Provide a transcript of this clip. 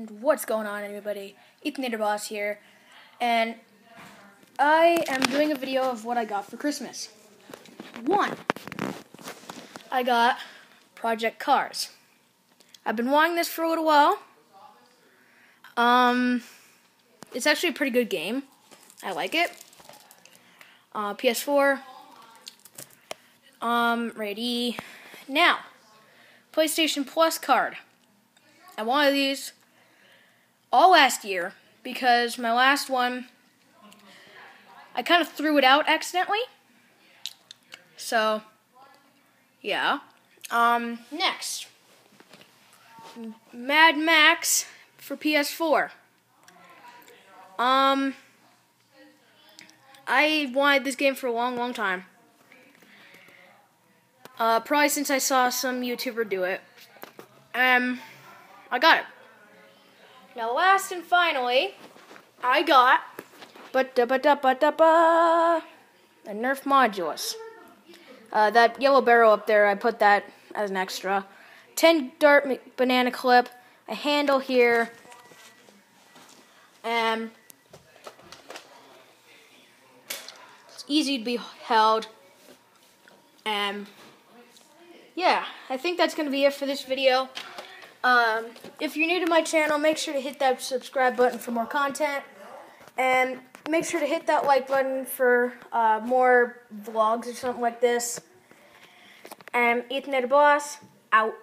And what's going on, everybody? Ethan Boss here, and I am doing a video of what I got for Christmas. One, I got Project Cars. I've been wanting this for a little while. Um, it's actually a pretty good game. I like it. Uh, PS4. Um, ready. Now, PlayStation Plus card. I wanted these all last year because my last one, I kind of threw it out accidentally. So, yeah. Um, next, Mad Max for PS4. Um, I wanted this game for a long, long time. Uh, probably since I saw some YouTuber do it. Um, I got it. Now, last and finally, I got but da ba da ba da ba a Nerf Modulus. Uh, that yellow barrel up there, I put that as an extra. 10 dart banana clip, a handle here, and it's easy to be held. And yeah, I think that's going to be it for this video. Um, if you're new to my channel, make sure to hit that subscribe button for more content. And make sure to hit that like button for uh, more vlogs or something like this. And Ethan the Boss, out.